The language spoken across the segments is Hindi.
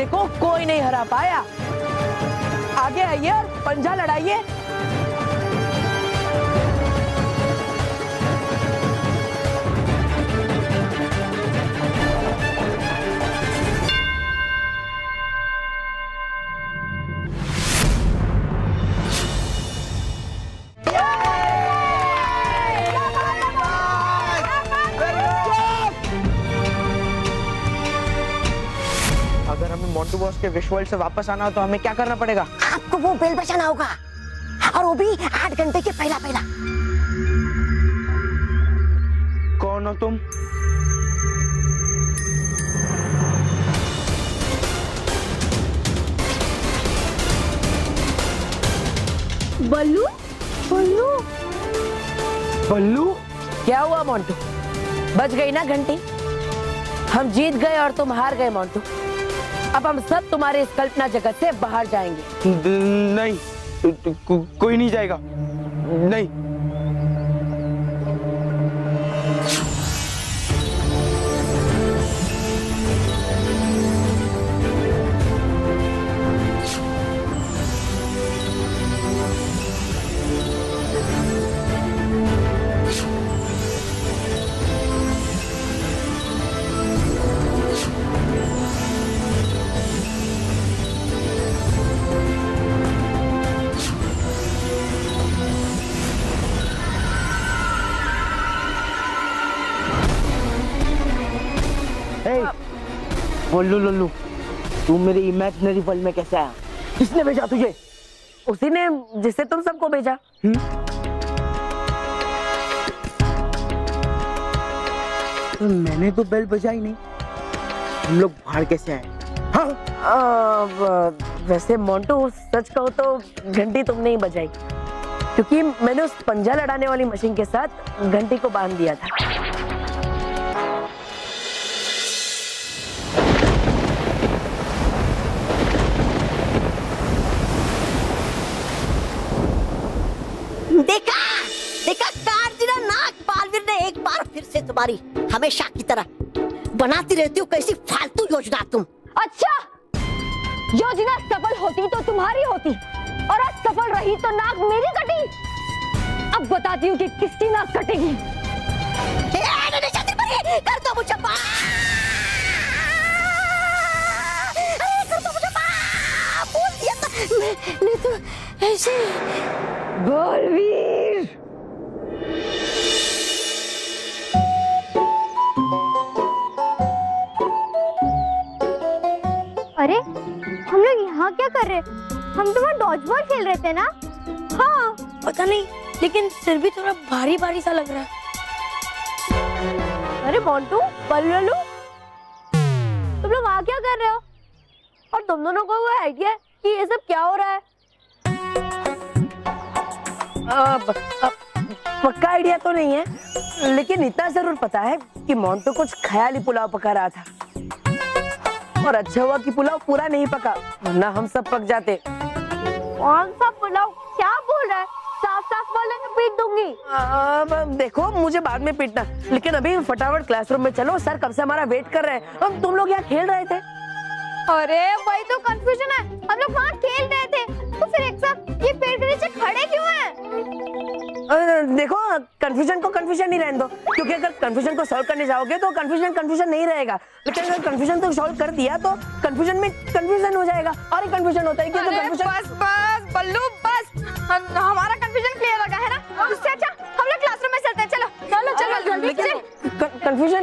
पंजे को कोई नहीं हरा पाया। आगे आइए और पंजा लड़ाइए। हमें मोन्टू बॉस के विश्व वर्ल्ड से वापस आना हो तो हमें क्या करना पड़ेगा? आपको वो बेल बजाना होगा। और वो भी आठ घंटे के पहला पहला। कौन हो तुम? बल्लू? बल्लू? बल्लू? क्या हुआ मोंटू? बच गई ना घंटी? हम जीत गए और तुम हार गए मोंटू। अब हम सब तुम्हारे इस कल्पना जगत से बाहर जाएँगे। नहीं कोई नहीं जाएगा। नहीं। बोलू लल्लू तू मेरे इमेजिनरी वर्ल्ड में कैसे आया? किसने भेजा तुझे? उसी ने जिससे तुम सबको भेजा। तो मैंने तो बेल बजाई नहीं। हम लोग बाहर कैसे आए? हाँ। आ, वैसे मोंटू सच कहो तो घंटी तुमने ही बजाई। क्योंकि मैंने उस पंजा लड़ाने वाली मशीन के साथ घंटी को बाँध दिया था। बालवीर ने एक बार फिर से तुम्हारी हमेशा की तरह बनाती रहती हो कैसी फालतू योजना तुम। अच्छा योजना सफल होती तो तुम्हारी होती और आज सफल रही तो नाक मेरी कटी। अब बताती हूँ कि किसकी नाक कटेगी। कर दो मुझे मैंने तो ऐसे बलवीर! अरे हम लोग यहाँ क्या कर रहे? हम तो वहाँ डॉज बॉल खेल रहे थे ना? हाँ। पता नहीं लेकिन फिर भी थोड़ा भारी भारी सा लग रहा है। अरे मोंटू बल्लू तुम लोग वहाँ क्या कर रहे हो? और तुम दोनों को वो आइडिया कि ये सब क्या हो रहा है? पक्का आइडिया तो नहीं है लेकिन इतना ज़रूर पता है कि मोंटू कुछ ख्याली पुलाव पका रहा था। और अच्छा हुआ कि पुलाव पूरा नहीं पका वरना हम सब पक जाते। कौन सा पुलाव? क्या बोल रहा है? साफ़ साफ़ बोले मैं पीट दूँगी। आ, देखो मुझे बाद में पीटना। लेकिन अभी फटाफट क्लासरूम में चलो सर कब से हमारा वेट कर रहे हैं। हम तुम लोग यहाँ खेल रहे थे। अरे वही तो कंफ्यूजन है। हम लोग वहाँ खेल रहे थे। तो फिर एक साथ ये पेड़ के नीचे खड़े क्यों हैं? देखो कंफ्यूजन को कंफ्यूजन नहीं रहने दो क्योंकि अगर कंफ्यूजन को सॉल्व करने जाओगे तो कंफ्यूजन कंफ्यूजन नहीं रहेगा। लेकिन अगर कंफ्यूजन को सॉल्व कर दिया तो कंफ्यूजन में कंफ्यूजन हो जाएगा और एक कंफ्यूजन होता है कि अगर कंफ्यूजन बस बस बल्लू बस। हमारा कंफ्यूजन क्लियर हो गया है ना? उससे अच्छा हम लोग क्लासरूम में चलते हैं। चलो चलो चलो जल्दी चलो कंफ्यूजन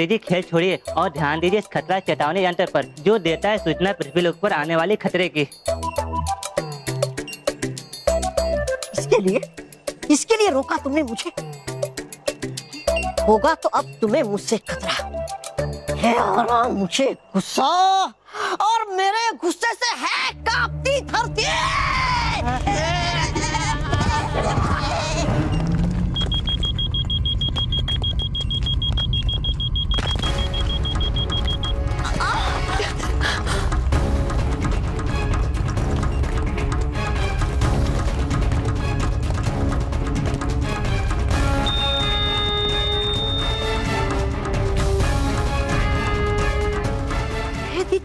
सेनापति खेल छोड़िए और ध्यान दीजिए इस खतरा चेतावनी यंत्र पर जो देता है सूचना पृथ्वी लोक पर आने वाले खतरे की। इसके लिए? इसके लिए रोका तुमने मुझे? होगा तो अब तुम्हें मुझसे खतरा। है और मुझे गुस्सा और मेरे गुस्से से है कांपती धरती।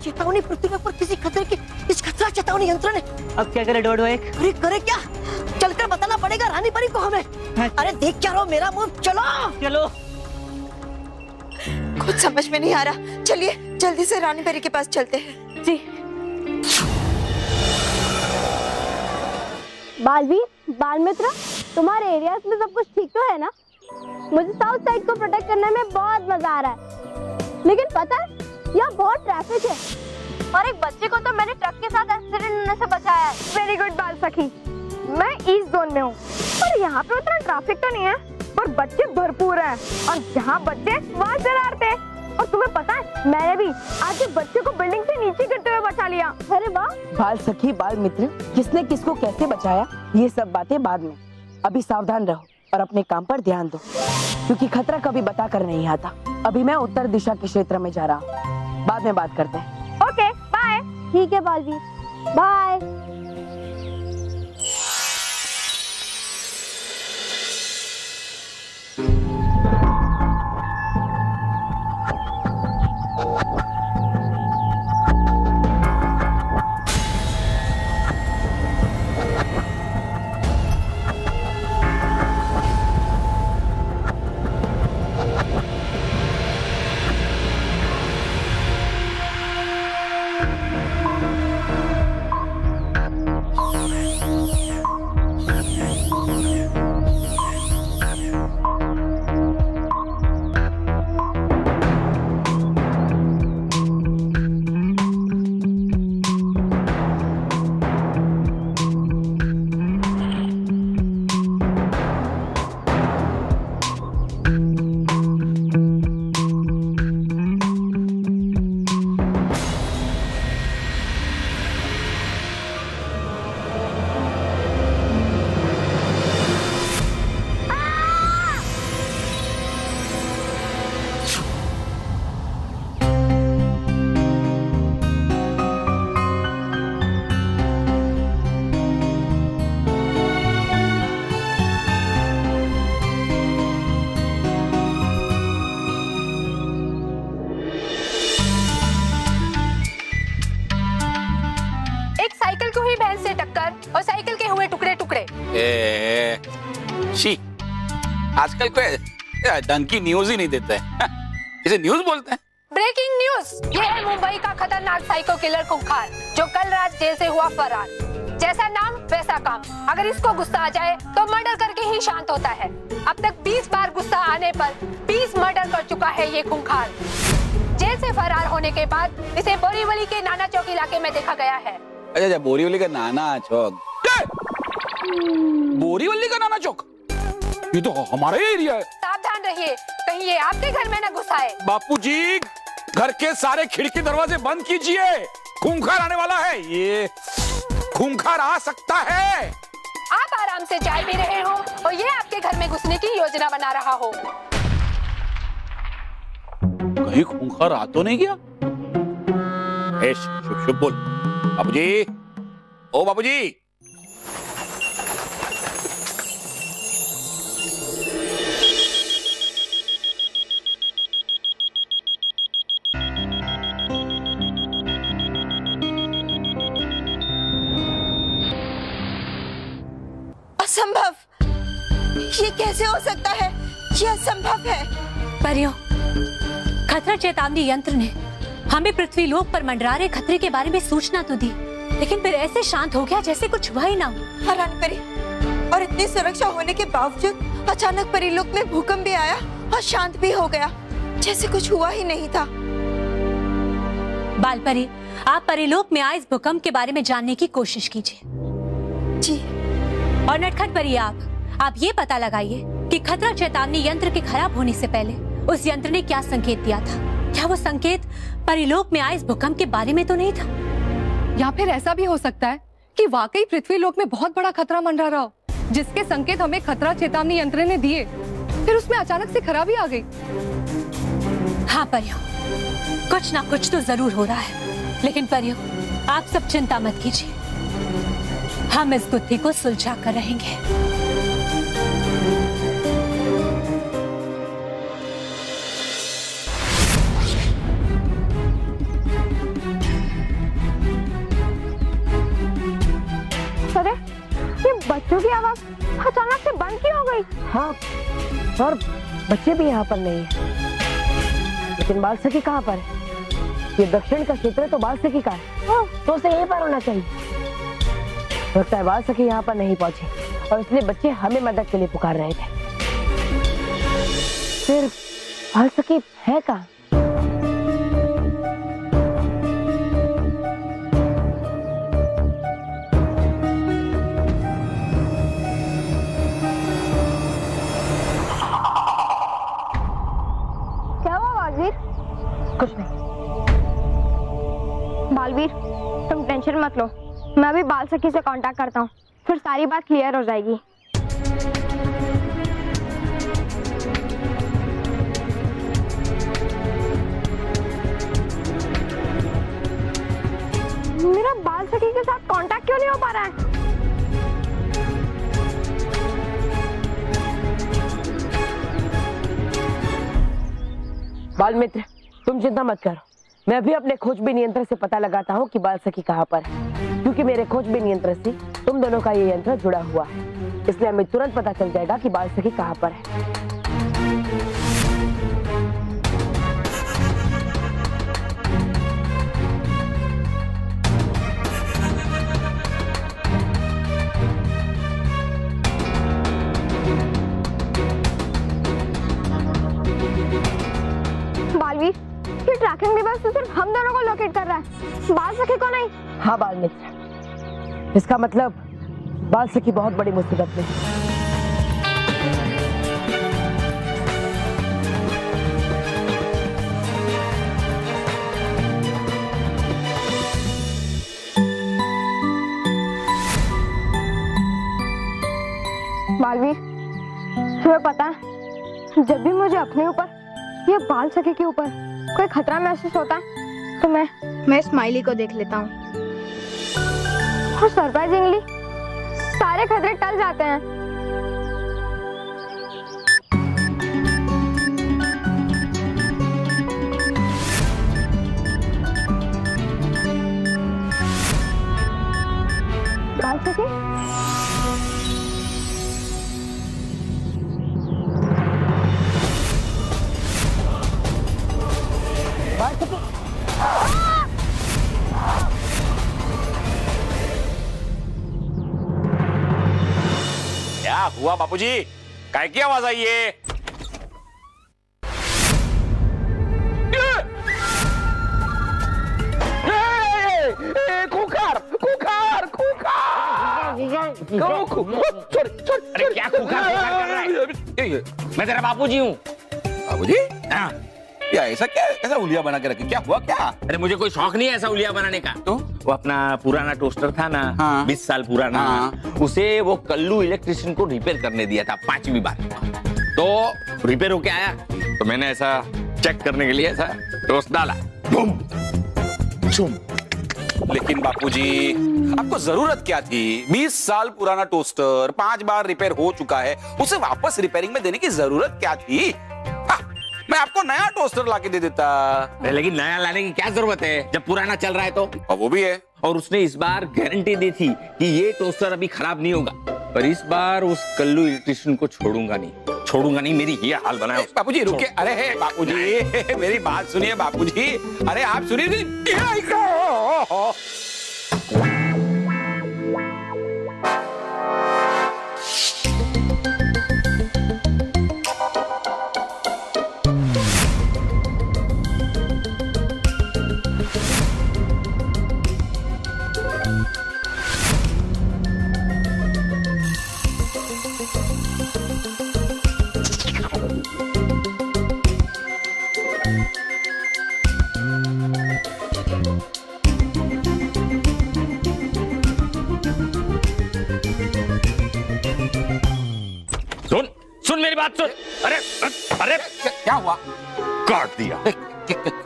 चेतावनी पृथ्वी पर किसी खतरे की इस खतरा चेतावनी यंत्र ने। अब क्या करे डोडो एक? अरे करे क्या? चलकर बताना पड़ेगा रानी परी को हमें। अरे देख क्या रहो मेरा मुँह चलो। चलो। कुछ समझ में नहीं आ रहा। चलिए जल्दी से रानी परी के पास चलते हैं। जी। बालवीर बाल मित्र तुम्हारे एरिया में सब कुछ ठीक तो है ना? मुझे साउथ साइड को प्रोटेक्ट करने में बहुत मज़ा आ रहा है। लेकिन पता है यहाँ बहुत ट्रैफ़िक है। और एक बच्चे को तो मैंने ट्रक के साथ एक्सीडेंट होने से बचाया है। वेरी गुड बाल सखी। मैं ईस्ट जोन में हूँ। पर यहाँ पे उतना ट्रैफ़िक तो नहीं है। पर बच्चे भरपूर हैं। और जहाँ बच्चे वहाँ शरारते और तुम्हें पता है मैंने भी आज एक बच्चे को बिल्डिंग से नीचे गिरते हुए बचा लिया। अरे वाह। बाल सखी बाल मित्र किसने किसको कैसे बचाया? ये सब बातें बाद में। अभी सावधान रहो और अपने काम पर ध्यान दो। क्योंकि खतरा कभी बता कर नहीं आता। अभी मैं उत्तर दिशा के क्षेत्र में जा रहा हूँ। बाद में बात करते हैं। ओके बाय ठीक है बालवीर बाय शी। आजकल कोई ढंग की न्यूज़ ही नहीं देते। हैं इसे न्यूज़ बोलते हैं। ब्रेकिंग न्यूज़ ये है मुंबई का खतरनाक साइको किलर खुंखार जो कल रात जेल से हुआ फरार। जैसा नाम वैसा काम। अगर इसको गुस्सा आ जाए तो मर्डर करके ही शांत होता है। अब तक 20 बार गुस्सा आने पर 20 मर्डर कर चुका है ये खुंखार। जेल से फरार होने के बाद इसे बोरीवली के नाना चौक इलाके में देखा गया है। अच्छा अच्छा बोरीवली का नाना चौक। बोरीवली का नाना चौक? ये तो हमारा एरिया है। सावधान रहिए। कहीं ये आपके घर में न घुसाए। बापू जी घर के सारे खिड़की दरवाजे बंद कीजिए। खूंखार आने वाला है। ये खूंखार आ सकता है। आप आराम से चाय पी रहे हो और ये आपके घर में घुसने की योजना बना रहा हो। कहीं खूंखार आ तो नहीं गया? शुभ शुभ बोल। बाबूजी ओ बाबूजी असंभव ये कैसे हो सकता है ये असंभव है? परियों खतरा चेतावनी यंत्र ने हमें पृथ्वी लोक पर मंडरा रहे खतरे के बारे में सूचना तो दी लेकिन फिर ऐसे शांत हो गया जैसे कुछ हुआ ही ना हो। हाँ रानी परी और इतनी सुरक्षा होने के बावजूद अचानक परिलोक में भूकंप भी आया और शांत भी हो गया जैसे कुछ हुआ ही नहीं था। बाल बालपरी आप परिलोक में आए इस भूकंप के बारे में जानने की कोशिश कीजिए। जी। और नटखट परी आप। आप ये पता लगाइए कि खतरा चेतावनी यंत्र के खराब होने से पहले उस यंत्र ने क्या संकेत दिया था। क्या वो संकेत परिलोक में आए इस भूकंप के बारे में तो नहीं था? या फिर ऐसा भी हो सकता है कि वाकई पृथ्वी लोक में बहुत बड़ा खतरा मंडरा रहा हो जिसके संकेत हमें खतरा चेतावनी यंत्र ने दिए। फिर उसमें अचानक से खराबी आ गई। हाँ परियो कुछ ना कुछ तो ज़रूर हो रहा है। लेकिन परियो आप सब चिंता मत कीजिए। हम इस गुत्थी को सुलझा कर रहेंगे। बच्चों की आवाज़ अचानक से बंद क्यों हो गई? हाँ और बच्चे भी यहाँ पर नहीं है। लेकिन बाल सखी कहाँ पर है? ये दक्षिण का क्षेत्र है तो बाल सखी का है। हाँ, तो उसे यहीं पर होना चाहिए। लगता है बाल सखी यहाँ पर नहीं पहुँची। और इसलिए बच्चे हमें मदद के लिए पुकार रहे थे। फिर बाल सखी है कहा? कुछ नहीं। बालवीर तुम टेंशन मत लो। मैं अभी बाल सखी से कांटेक्ट करता हूँ। फिर सारी बात क्लियर हो जाएगी। मेरा बाल सखी के साथ कांटेक्ट क्यों नहीं हो पा रहा है? बाल मित्र तुम चिंता मत करो। मैं भी अपने खोजबीन यंत्र से पता लगाता हूँ कि बाल सखी कहाँ पर है। क्योंकि मेरे खोजबीन यंत्र से तुम दोनों का ये यंत्र जुड़ा हुआ है। इसलिए हमें तुरंत पता चल जाएगा कि बाल सखी कहाँ पर है। बालवीर ये ट्रैकिंग डिवाइस तो सिर्फ़ हम दोनों को लोकेट कर रहा है। बाल सखी को नहीं। हाँ बाल मित्र। इसका मतलब बाल सखी बहुत बड़ी मुसीबत में। तुम्हें पता है जब भी मुझे अपने ऊपर, या बाल सखी के ऊपर कोई खतरा महसूस होता है तो मैं मैं स्माइली को देख लेता हूँ। और सरप्राइजिंगली सारे खतरे टल जाते हैं। सखी हुआ बापूजी काय की आवाज़ आई है अरे क्या कर रहा है मैं तेरा बापूजी हूँ बापूजी हाँ क्या ऐसा क्या ऐसा उलिया बना के रखे? क्या हुआ क्या? अरे मुझे कोई शौक नहीं है ऐसा उलिया बनाने का। तो? वो अपना पुराना टोस्टर था ना हाँ। बीस साल पुराना हाँ। उसे वो कल्लू इलेक्ट्रिशियन को रिपेयर करने दिया था पांचवी बार। तो रिपेयर होके आया तो मैंने ऐसा चेक करने के लिए ऐसा टोस्ट डाला। बूम! छुम लेकिन बापूजी आपको ज़रूरत क्या थी? 20 साल पुराना टोस्टर पाँच बार रिपेयर हो चुका है उसे वापस रिपेयरिंग में देने की ज़रूरत क्या थी? हाँ, मैं आपको नया टोस्टर लाके दे देता। लेकिन नया लाने की क्या ज़रूरत है? जब पुराना चल रहा है तो। और वो भी है। और उसने इस बार गारंटी दी थी कि ये टोस्टर अभी खराब नहीं होगा। पर इस बार उस कल्लू इलेक्ट्रिशियन को छोड़ूँगा नहीं। छोड़ूँगा नहीं मेरी ये हाल बनाया बापू जी रुके अरे बापू जी मेरी बात सुनिए बापू जी अरे आप सुनिए। बात सुन। अरे अरे क्या हुआ? काट दिया।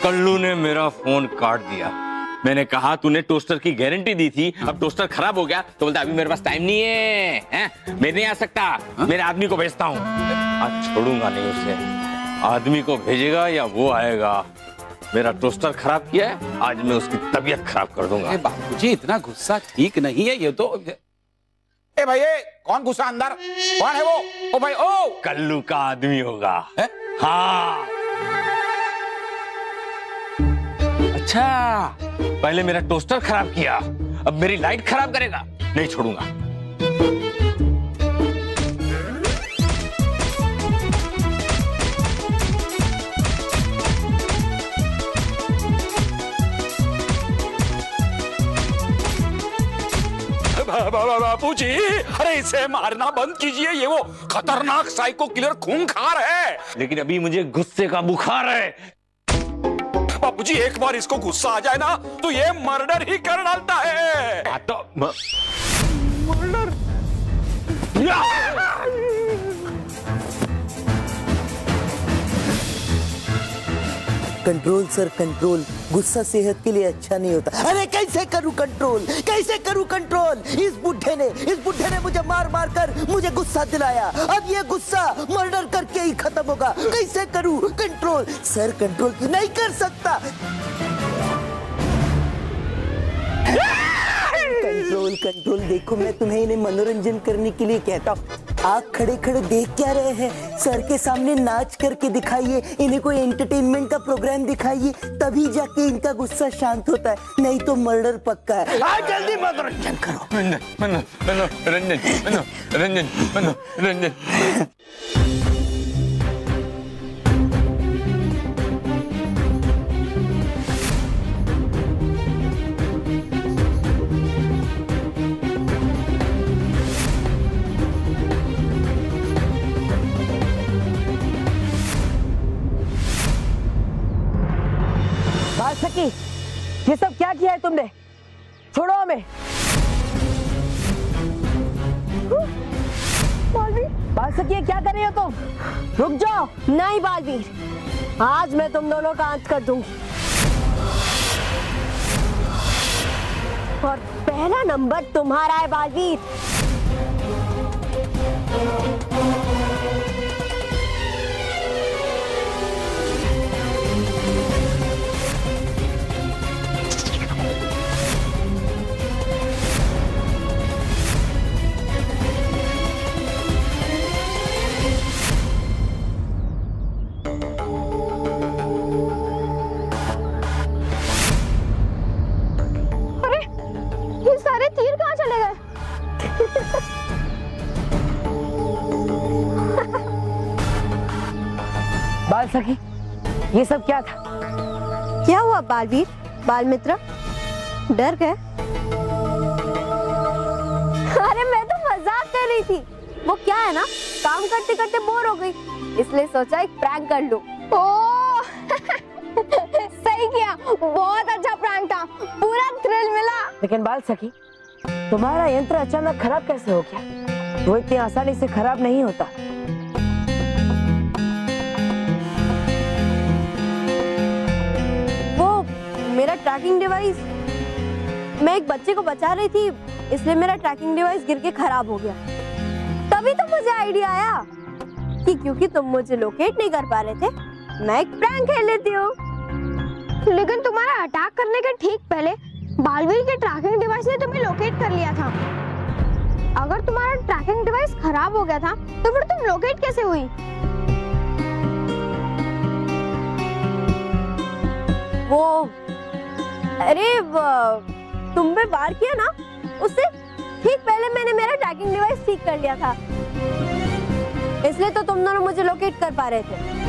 कल्लू ने मेरा फ़ोन काट दिया। मैंने कहा तूने टोस्टर की गारंटी दी थी अब टोस्टर खराब हो गया। तो बोलता अभी मेरे पास टाइम नहीं है, हैं? मैं नहीं आ सकता। मेरे आदमी को भेजता हूँ। आज छोड़ूँगा नहीं उसे। आदमी को भेजेगा या वो आएगा? मेरा टोस्टर खराब किया है आज मैं उसकी तबीयत खराब कर दूँगा। बापूजी इतना गुस्सा ठीक नहीं है ये तो ए भाई ए, कौन घुसा अंदर? कौन है वो? ओ भाई ओ! कल्लू का आदमी होगा। है? हाँ। अच्छा पहले मेरा टोस्टर खराब किया अब मेरी लाइट खराब करेगा। नहीं छोड़ूँगा। बापू जी अरे इसे मारना बंद कीजिए ये वो खतरनाक साइको किलर खूंखार है। लेकिन अभी मुझे गुस्से का बुखार है। बापू जी एक बार इसको गुस्सा आ जाए ना तो ये मर्डर ही कर डालता है। तो म- कंट्रोल सर कंट्रोल गुस्सा सेहत के लिए अच्छा नहीं होता। अरे कैसे करूँ कंट्रोल कैसे करूँ कंट्रोल इस बुढ़े ने, इस बुढ़े ने मुझे मार मार कर मुझे गुस्सा दिलाया। अब ये गुस्सा मर्डर करके ही खत्म होगा। कैसे करूँ कंट्रोल सर कंट्रोल नहीं कर सकता। कंट्रोल कंट्रोल देखो, मैं तुम्हें इन्हें मनोरंजन करने के लिए कहता हूँ। आप खड़े खड़े देख क्या रहे हैं? सर के सामने नाच करके दिखाइए इन्हें कोई एंटरटेनमेंट का प्रोग्राम दिखाइए तभी जाके इनका गुस्सा शांत होता है नहीं तो मर्डर पक्का है। आज जल्दी मनोरंजन करो रंजन मनो मनो रंजन मनो रंजन मनो रंजन। सकी। ये सब क्या किया है तुमने? छोड़ो हमें। सकी क्या कर रही हो तुम? रुक जाओ। नहीं बालवीर, आज मैं तुम दोनों का अंत कर दूँगी और पहला नंबर तुम्हारा है बालवीर। बाल सखी ये सब क्या था? क्या हुआ बालवीर? बाल मित्र डर गए? अरे मैं तो मज़ाक कर रही थी। वो क्या है ना काम करते करते बोर हो गई। इसलिए सोचा एक प्रैंक कर लूँ। ओ! सही किया बहुत अच्छा प्रैंक था। पूरा थ्रिल मिला। लेकिन बाल सखी तुम्हारा यंत्र अचानक खराब कैसे हो गया? वो इतनी आसानी से खराब नहीं होता। वो मेरा ट्रैकिंग डिवाइस मैं एक बच्चे को बचा रही थी, इसलिए मेरा ट्रैकिंग डिवाइस गिर के खराब हो गया। तभी तो मुझे आइडिया आया कि क्योंकि तुम मुझे लोकेट नहीं कर पा रहे थे, मैं एक प्रैंक खेल लेती हूँ। लेकिन तुम्हारा अटैक करने के ठीक पहले बालवीर के ट्रैकिंग डिवाइस ने तुम्हें लोकेट कर लिया था। अगर तुम्हारा ट्रैकिंग डिवाइस खराब हो गया था तो फिर तुम लोकेट कैसे हुई? वो, अरे तुम पे वार किया ना, उससे ठीक पहले मैंने मेरा ट्रैकिंग डिवाइस ठीक कर लिया था। इसलिए तो तुम दोनों मुझे लोकेट कर पा रहे थे।